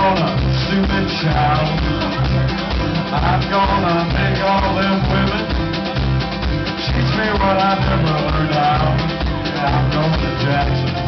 gonna stupid child. I'm gonna make all them women teach me what I never learned out. Yeah, I'm going to Jackson.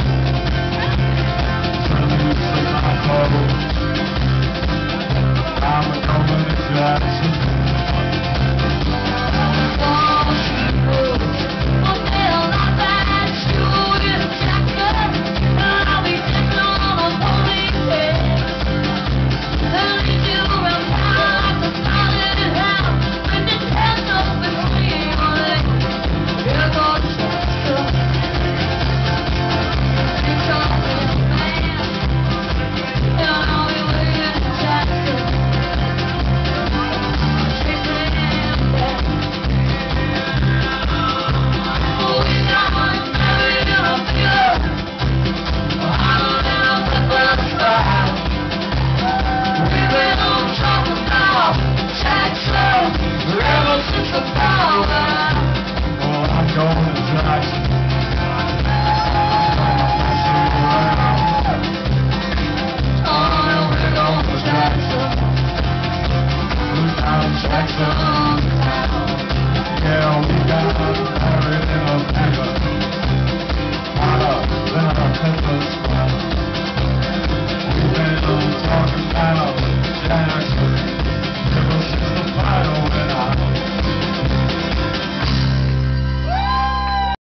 Yeah, we got